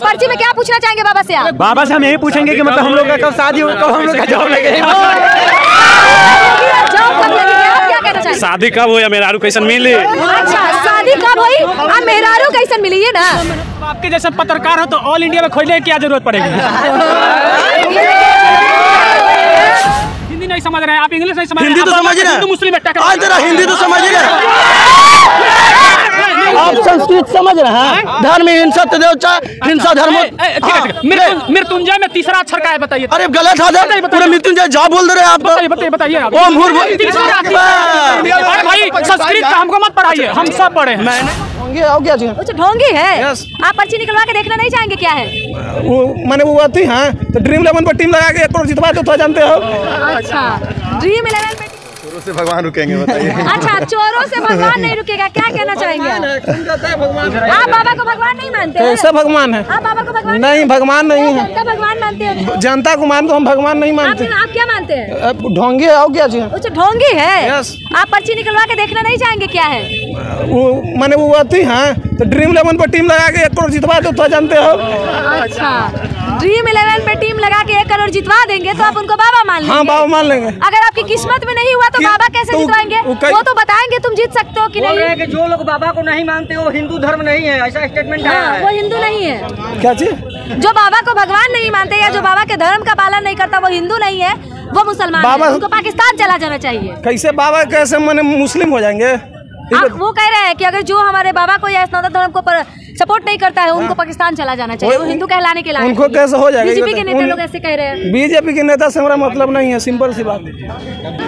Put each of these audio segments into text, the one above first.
पर्ची में क्या पूछना चाहेंगे बाबा से आप? बाबा से हम यही पूछेंगे कि मतलब हम लोग का कब शादी हो कब हम लोग का जॉब लगे जॉब कब लगेगी? आप क्या कहना चाहेंगे? शादी कब हो या मेहरारू कैसन मिली? अच्छा शादी कब हुई? अब मेहरारू कैसन मिली है ना? आपके जैसे पत्रकार हो तो ऑल इंडिया में खोजने की क्या ज़रूरत पड़ेगी? हिंदी नहीं समझ रहे हैं आप इंग्लिश नहीं समझ रहे हिंदी तो समझ रहे हिंदू मुस्लिम में आज जरा हिंदी तो समझ रहे आप संस्कृत समझ रहे हैं? धर्म हिंसा तदेव चाहे हिंसा धर्म है, है। हाँ, मृत्युंजय में तीसरा अक्षर का है बताइए। अरे गलत है। पूरे मृत्युंजय जा बोल दे रहे हैं आप। बताइए बताइए ओम भाई संस्कृत का हमको मत पढ़ाइए हम सब पढ़े हैं। होंगे आओ क्या चीज़ अच्छा ढोंगी है? yes. आप पर्ची निकलवा के देखना नहीं चाहेंगे क्या है? वो मैंने वो आती हैं। तो ड्रीम इलेवन पर टीम लगा के एक करोड़ जितवा तो जानते हो। अच्छा। ड्रीम इलेवन में से भगवान रुकेंगे बताइए। अच्छा चोरों से भगवान नहीं रुकेगा क्या कहना चाहेंगे? आप? आप बाबा को भगवान नहीं मानते? हैं? कैसा भगवान है। आप बाबा को भगवान नहीं भगवान नहीं है। जनता भगवान मानते हैं? जनता को मान तो हम भगवान नहीं मानते। आप क्या मानते हैं? ढोंगे आओ क्या चीज़ अच्छा ढोंगी है? आप पर्ची निकलवा के देखना नहीं चाहेंगे क्या है? वो मैंने वो आती है तो ड्रीम इलेवन पर टीम लगा के एक करोड़ जितवा तो जानते हो। अच्छा। ड्रीम इलेवन पे टीम लगा के एक करोड़ जितवा देंगे तो आप उनको बाबा मान लेंगे। हाँ बाबा मान लेंगे। अगर आपकी किस्मत में नहीं हुआ तो बाबा कैसे तो जितवाएँगे? वो वो तो बताएँगे तुम जीत सकते हो कि नहीं? कि जो लोग बाबा को नहीं मानते वो हिंदू धर्म नहीं है ऐसा स्टेटमेंट हाँ, वो हिंदू नहीं है। क्या चीज़? जो बाबा को भगवान नहीं मानते या जो बाबा के धर्म का पालन नहीं करता वो हिंदू नहीं है वो मुसलमान बाबा- उनको पाकिस्तान चला जाना चाहिए। कैसे बाबा कैसे मैंने मुस्लिम हो जाएँगे? वो कह रहे हैं कि अगर जो हमारे बाबा को या स्नातन धर्म को सपोर्ट नहीं करता है उनको पाकिस्तान चला जाना चाहिए वो वो- हिंदू कहलाने के लिए उनको कैसे हो जाएगा? बीजेपी के नेता लोग ऐसे कह रहे हैं। बीजेपी के नेता से हमारा मतलब नहीं है सिंपल सी बात।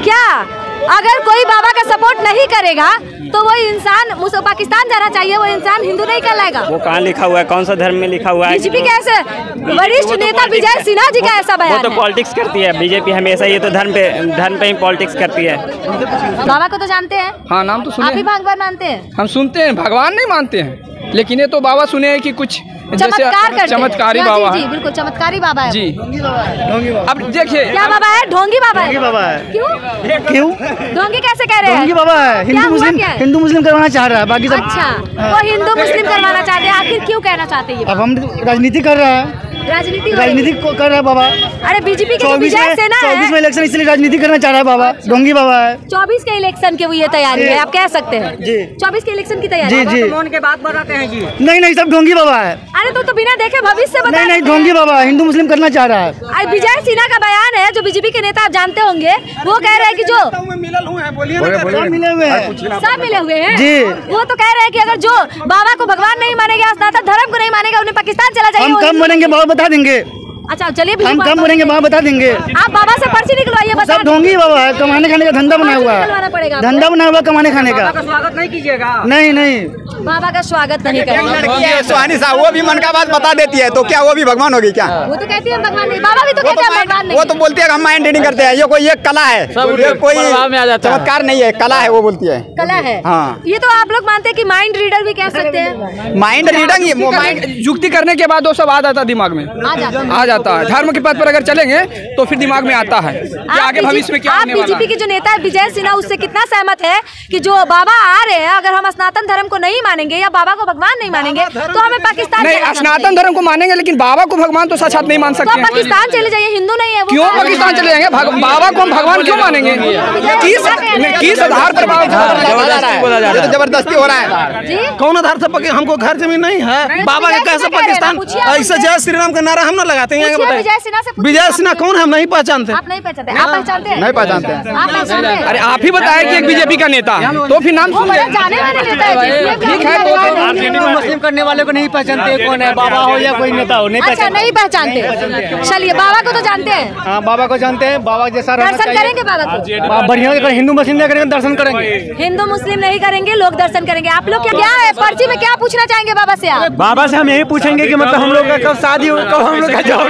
क्या? अगर कोई बाबा का सपोर्ट नहीं करेगा तो वो इंसान मुस- पाकिस्तान जाना चाहिए वो इंसान हिंदू नहीं कहलाएगा। वो कहाँ लिखा हुआ है? कौन सा धर्म में लिखा हुआ है? बीजेपी के ऐसे वरिष्ठ नेता विजय सिन्हा जी का ऐसा वो बयान तो पॉलिटिक्स करती है बीजेपी हमेशा ये तो धर्म पे धर्म पे ही पॉलिटिक्स करती है। बाबा को तो जानते हैं? हाँ नाम तो आप सुने भी भगवान मानते हैं? हम सुनते हैं भगवान नहीं मानते हैं। लेकिन ये तो बाबा सुने हैं कि कुछ चमत्कार करते चमत्कारी हाँ, बाबा जी, जी बिल्कुल चमत्कारी बाबा है जी। अब देखिए क्या बाबा है? ढोंगी बाबा है। बाबा है। क्यों? क्यों? ढोंगी कैसे कह रहे हैं? ढोंगी बाबा है। हिंदू मुस्लिम हिंदू मुस्लिम करवाना चाह रहा है बाकी सब अच्छा वो हिंदू मुस्लिम करवाना चाहते हैं आखिर क्यों कहना चाहते हैं अब हम राजनीति कर रहे हैं। राजनीति हो है। राजनीति कर रहे हैं बाबा। अरे बीजेपी के चौबीस में चौबीस में इलेक्शन इसलिए राजनीति करना चाह रहा है बाबा। ढोंगी बाबा है। चौबीस के इलेक्शन के वो ये तैयारी है आप कह सकते हैं। जी। चौबीस के इलेक्शन की तैयारी जी है। जी। के बात बताते हैं जी। नहीं नहीं सब ढोंगी बाबा है। अरे तो, तो बिना देखे भविष्य नहीं नहीं ढोंगी बाबा हिंदू मुस्लिम करना चाह रहा है। अरे विजय सिन्हा का बयान है जो बीजेपी के नेता आप जानते होंगे वो कह रहे हैं की जो मिलल हुए हैं बोलिए मिले हुए हैं। सब मिले हुए हैं। जी। वो तो कह रहे हैं की अगर जो बाबा को भगवान नहीं मानेगा धर्म को नहीं मानेगा उन्हें पाकिस्तान चला जाएगा हम कब मरेंगे बाबा बता देंगे। अच्छा चलिए हम मरेंगे करें। बाबा बता देंगे। आप बाबा से पर्ची निकलवाइए बता सब ढोंगी बाबा है कमाने खाने का धंधा बना हुआ। है धंधा बना हुआ कमाने खाने का। स्वागत नहीं कीजिएगा। नहीं नहीं। बाबा का स्वागत नहीं करेंगे। सुहानी साहब वो भी मन का बात बता देती है तो क्या वो भी भगवान होगी क्या? वो तो कहती है भगवान नहीं बाबा भी तो कहते तो हैं भगवान नहीं। वो तो बोलती है हम माइंड रीडिंग करते हैं ये कोई एक कला है। ये कोई चमत्कार नहीं है कला है वो बोलती है। कला है। हाँ। ये तो आप लोग मानते हैं कि माइंड रीडर भी कह सकते हैं। माइंड रीडिंग युक्ति करने के बाद वो सब आ जाता दिमाग में। आ जाता। आ जाता है। धर्म के पद पर अगर चलेंगे तो फिर दिमाग में आता है कि आगे भविष्य में क्या आप बीजेपी के जो नेता है विजय सिन्हा उससे कितना सहमत है कि जो बाबा आ रहे हैं अगर हम स्नातन धर्म को नहीं मानेंगे या बाबा को भगवान नहीं मानेंगे तो हमें पाकिस्तान नहीं स्नातन धर्म को मानेंगे लेकिन बाबा को भगवान तो साक्षात नहीं मान तो सकते। पाकिस्तान चले जाइए हिंदू नहीं है क्यों। पाकिस्तान चले जाएँगे? बाबा को हम भगवान क्यों मानेंगे? किस किस आधार पर तो ज़बरदस्ती हो रहा है। कौन आधार से हमको घर ज़मीन नहीं है। बाबा के कैसे पाकिस्तान ऐसे जय श्री राम का नारा हम ना लगाते हैं पूछिए बताइए विजय सिन्हा से विजय सिन्हा कौन है? हम नहीं पहचानते। आप नहीं पहचानते। आप पहचानते नहीं पहचानते आप अरे आप ही बताए कि एक बीजेपी का नेता। तो फिर नाम सुन बड़ा ले। जाने वाले नेता है ठीक है, मुस्लिम करने वाले को नहीं पहचानते कौन है बाबा हो या कोई नेता हो नहीं अच्छा नहीं पहचानते। चलिए बाबा को तो जानते हैं। हाँ बाबा को जानते हैं बाबा जैसा दर्शन करेंगे बाबा को? बढ़िया से हिंदू मुस्लिम नहीं करेंगे दर्शन करेंगे। हिंदू मुस्लिम नहीं करेंगे लोग दर्शन करेंगे। आप लोग क्या क्या है? पर्ची में क्या पूछना चाहेंगे बाबा से आप? बाबा से हम यही पूछेंगे कि मतलब हम लोग का कब शादी हो कब हम लोग का जॉब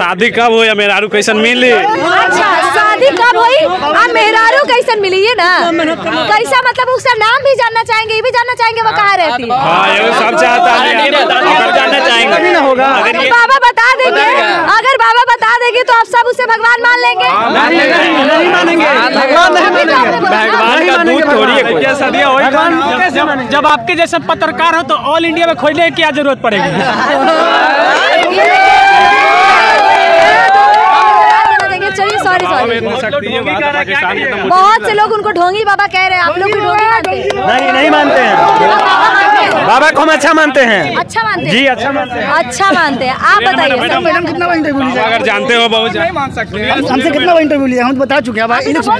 शादी कब हो या मेहरारू कैसन मिली? अच्छा शादी कब हुई? मेहरारू कैसन मिली है ना? कैसा मतलब उसका नाम भी जानना चाहेंगे ये भी जानना चाहेंगे वो कहाँ रहती है? हाँ ये सब चाहता है। जानना चाहेंगे। होगा अगर अगर बाबा बता देंगे अगर बाबा मानेगी तो आप सब उसे भगवान मान लेंगे। भगवान का दूध थोड़ी है जब जब आपके जैसे पत्रकार हो तो ऑल इंडिया में खोजने की क्या ज़रूरत पड़ेगी? चलिए सॉरी सॉरी बहुत से लोग उनको ढोंगी बाबा कह रहे हैं। आप लोग भी ढोंगी मानते हैं। नहीं नहीं मानते हैं। बाबा को हम अच्छा मानते हैं। अच्छा मानते हैं? जी अच्छा मानते हैं। अच्छा मानते हैं। आप बताइए। मैडम मैडम कितना इंटरव्यू लिया अगर जानते हो बहुत नहीं मान सकते। हमसे कितना इंटरव्यू लिया? हम तो बता चुके हैं। तो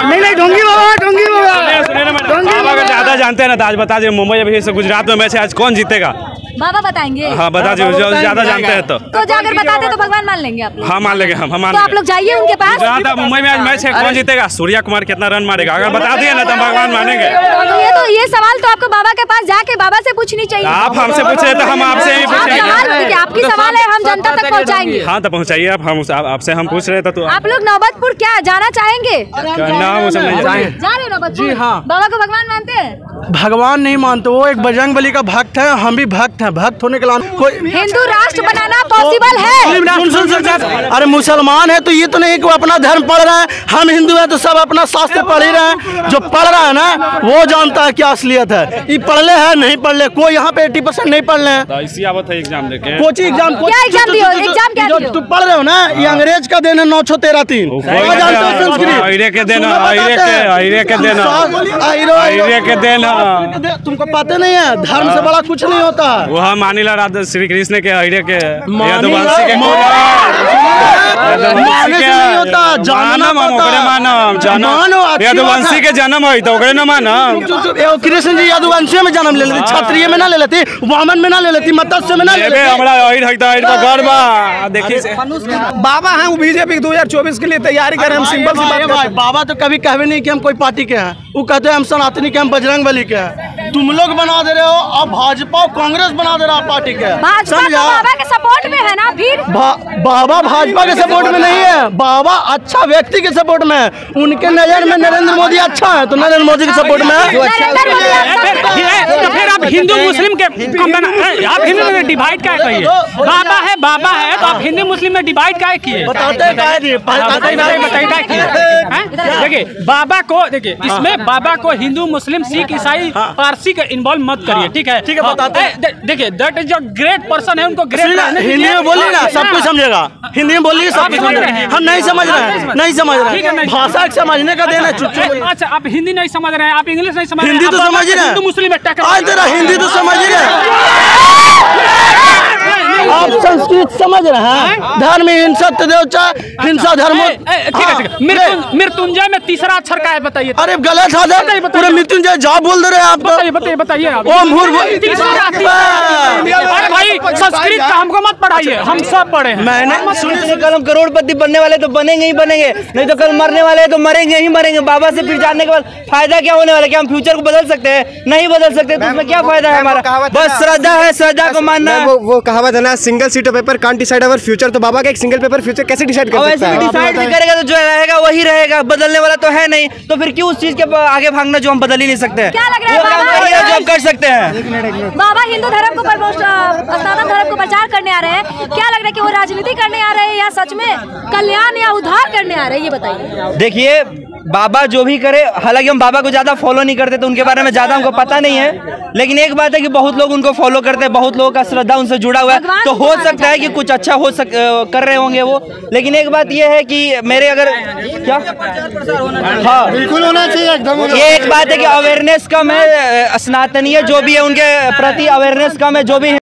नहीं नहीं ढोंगी बाबा ढोंगी बाबा। अगर ज़्यादा जानते हैं ना तो आज बता दें मुंबई अभी गुजरात में मैच है आज कौन जीतेगा? बाबा बताएँगे। हाँ बता दीजिए जो ज़्यादा जानते हैं तो। तो जाकर बताते तो भगवान मान लेंगे आप हाँ मान लेंगे हम हम मान तो आप लोग। जाइए उनके पास। गुजरात अब मुंबई में आज मैच है कौन जीतेगा? सूर्या कुमार कितना रन मारेगा? अगर बता दिए ना तो भगवान मानेंगे। तो ये तो ये सवाल तो आपको बाबा के पास जाके बाबा से पूछनी चाहिए। आप हमसे पूछ रहे तो हम आपसे ही पूछेंगे। आपकी सवाल है हम जनता तक पहुंचाएँगे। हाँ तो पहुँचाइए आप हम आपसे हम पूछ रहे थे तो आप लोग नौबतपुर क्या जाना चाहेंगे। जा रहे हो नौबतपुर? जी, हाँ। बाबा को भगवान मानते हैं? भगवान नहीं मानते वो एक बजरंग बली का भक्त है हम भी भक्त हैं। भक्त होने के लिए कोई हिंदू राष्ट्र बनाना पॉसिबल है। सुन सुन सुन सुन। अरे मुसलमान है तो ये तो नहीं कि वो अपना धर्म पढ़ रहे हैं हम हिंदू हैं तो सब अपना शास्त्र पढ़ ही रहे हैं। जो पढ़ रहा है ना वो जानता है क्या असलियत है। ये पढ़ ले है नहीं पढ़ ले कोई यहाँ पे एट्टी परसेंट नहीं पढ़ ले हैं। इसी आवत है एग्ज़ाम देके। Coaching exam exam? तुम पढ़ रहे हो ना ये अंग्रेज़ का देन है नौ छो तेरह तीन। जानते हो संस्कृत? के देन, हैं। के देन। देन। तुमको पता नहीं है धर्म से बड़ा कुछ नहीं होता। है वो हम मानिला राधा श्री कृष्ण के अहिरे के यदुवंशी के है। जन्म मानो, बात यदुवंशी है। के तो न मानम। कृष्ण जी यदुवंशी में जन्म ले लेती क्षत्रिय में ना ले लेती वामन में ना ले लेती मत्स्य में ना ले है तो बाबा हैं बीजेपी 2024 के लिए तैयारी कर रहे हैं हम सिंपल सी बात भाई, करते हैं। बाबा तो कभी कहवे नहीं की हम कोई पार्टी के हैं। वो कहते हैं हम सनातनी के हम बजरंग बली के हैं तुम लोग बना दे रहे हो अब भाजपा और कांग्रेस बना दे रहा पार्टी के भाजपा तो समझा? है ना फिर? भा- बाबा भाजपा के सपोर्ट में नहीं है। बाबा अच्छा व्यक्ति के सपोर्ट में है। उनके नज़र में नरेंद्र मोदी अच्छा है। तो नरेंद्र मोदी के सपोर्ट में है? आप फिर तो आप हिंदू मुस्लिम के आप हिंदू में डिवाइड क्या कहिए बाबा है बाबा है तो आप हिंदू मुस्लिम में डिवाइड क्या किए? हैं? हाँ, हैं? देखिए बाबा को देखिए इसमें बाबा को हिंदू मुस्लिम सिख ईसाई पारसी का इन्वॉल्व मत करिए ठीक है? ठीक है, बताते हैं। देखिए दैट इज़ जो ग्रेट पर्सन है उनको ग्रेट हिंदी में बोलिए ना सब कुछ समझेगा। हिंदी में बोलिए सब कुछ समझेगा। हम नहीं समझ रहे हैं नहीं समझ रहे हैं। भाषा समझने का देना चुप चुप अच्छा आप हिंदी नहीं समझ रहे हैं आप इंग्लिश नहीं समझ रहे हिंदी तो समझ रहे हैं। मुस्लिम हिंदी तो समझ रहे रहे आप संस्कृत समझ रहे हैं? धर्म हिंसा तदेवचा हिंसा धर्म। ए, ए, ठीक है है। मृत्युंजय में तीसरा अक्षर का है बताइए। अरे गलत है बताइए, पूरे मृत्युंजय जा बोल दे रहे हैं आप तो। बताइए बताइए भाई संस्कृत का हमको मत पढ़ाइए हम सब पढ़े हैं। मैंने कल हम करोड़पति बनने वाले तो बनेंगे ही बनेंगे नहीं तो कल मरने वाले तो मरेंगे ही मरेंगे। बाबा से फिर जानने के बाद फ़ायदा क्या होने वाला क्या हम फ्यूचर को बदल सकते हैं? नहीं बदल सकते तो उसमें क्या फ़ायदा है हमारा? बस श्रद्धा है श्रद्धा को मानना वो वो कहावत है ना single sheet of paper can't decide our future तो बाबा का एक सिंगल पेपर फ्यूचर कैसे डिसाइड कर सकता है? डिसाइड भी करेगा तो जो रहेगा वही रहेगा। बदलने वाला तो है नहीं। तो फिर क्यों उस चीज़ के आगे भागना जो हम बदल ही नहीं सकते? हैं क्या है जो हम कर सकते हैं। बाबा हिंदू धर्म को प्रमोट सनातन धर्म को प्रचार करने आ रहे हैं। क्या लग रहा है कि वो राजनीति करने आ रहे हैं या सच में कल्याण या उद्धार करने आ रहे हैं? ये बताइए। देखिए बाबा जो भी करे हालाँकि हम बाबा को ज़्यादा फॉलो नहीं करते तो उनके बारे में ज़्यादा हमको पता नहीं है। लेकिन एक बात है कि बहुत लोग उनको फॉलो करते हैं बहुत लोगों का श्रद्धा उनसे जुड़ा हुआ है। तो हो सकता है कि कुछ अच्छा हो सक कर रहे होंगे वो। लेकिन एक बात यह है कि मेरे अगर क्या? हाँ। बिल्कुल होना चाहिए एकदम ये एक बात है कि अवेयरनेस कम है स्नातनीय जो भी है उनके प्रति अवेयरनेस कम है जो भी